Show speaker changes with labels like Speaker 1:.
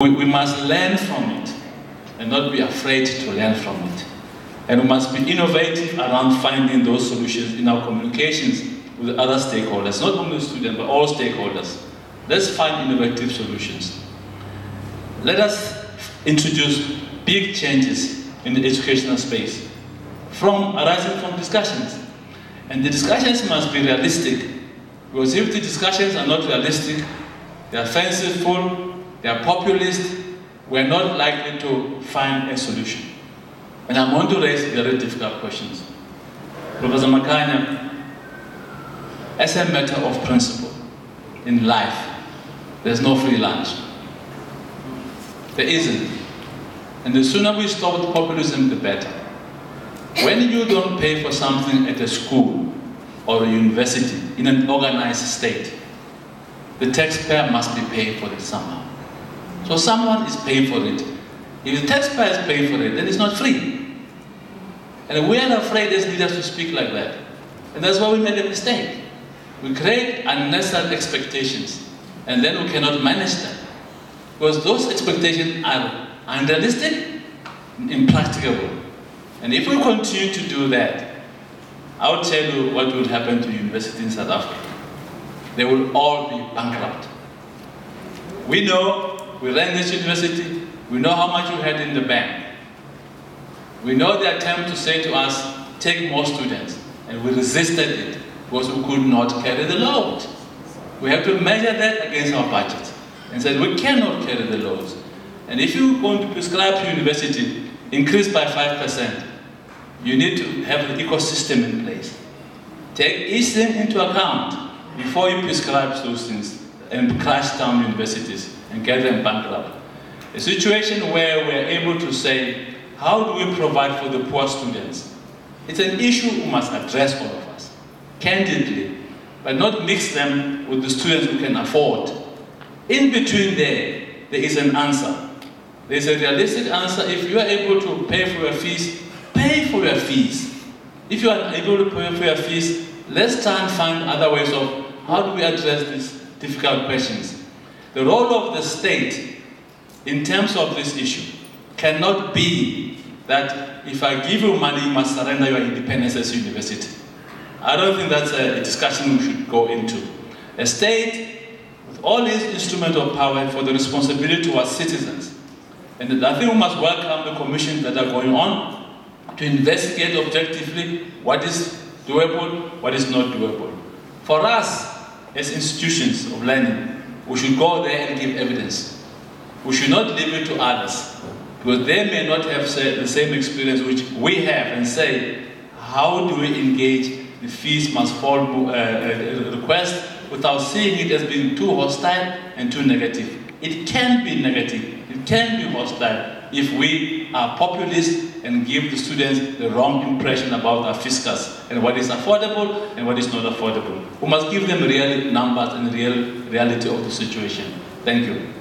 Speaker 1: We, we must learn from it and not be afraid to learn from it. And we must be innovative around finding those solutions in our communications with other stakeholders, not only students, but all stakeholders. Let's find innovative solutions. Let us introduce big changes in the educational space from arising from discussions. And the discussions must be realistic, because if the discussions are not realistic, they are fanciful, they are populist, we're not likely to find a solution. And I'm going to raise very difficult questions. Professor Makhanya, as a matter of principle in life, there's no free lunch. There isn't. And the sooner we stop populism, the better. When you don't pay for something at a school or a university in an organized state, the taxpayer must be paying for it somehow. So someone is paying for it. If the taxpayer is paying for it, then it's not free. And we are afraid as leaders to speak like that. And that's why we made a mistake. We create unnecessary expectations, and then we cannot manage them. Because those expectations are unrealistic, impracticable. And if we continue to do that, I'll tell you what will happen to universities in South Africa. They will all be bankrupt. We know, we ran this university, we know how much we had in the bank. We know the attempt to say to us, take more students, and we resisted it because we could not carry the load. We have to measure that against our budget and said we cannot carry the loads. And if you want to prescribe to university, increase by 5%, you need to have an ecosystem in place. Take each thing into account before you prescribe those things and crash down universities and get them bankrupt. A situation where we're able to say, how do we provide for the poor students? It's an issue we must address all of us, candidly, but not mix them with the students who can afford. In between there, there is an answer. There's a realistic answer. If you are able to pay for your fees, pay for your fees. If you are able to pay for your fees, let's try and find other ways of how do we address these difficult questions. The role of the state in terms of this issue cannot be that if I give you money, you must surrender your independence as a university. I don't think that's a discussion we should go into. A state, with all its instruments of power, for the responsibility towards citizens. And I think we must welcome the commissions that are going on to investigate objectively what is doable, what is not doable. For us, as institutions of learning, we should go there and give evidence. We should not leave it to others, because they may not have the same experience which we have, and say, how do we engage the fees must fall uh, uh, request without seeing it as being too hostile and too negative. It can be negative, it can be hostile if we are populist and give the students the wrong impression about our fiscus and what is affordable and what is not affordable. We must give them real numbers and real reality of the situation. Thank you.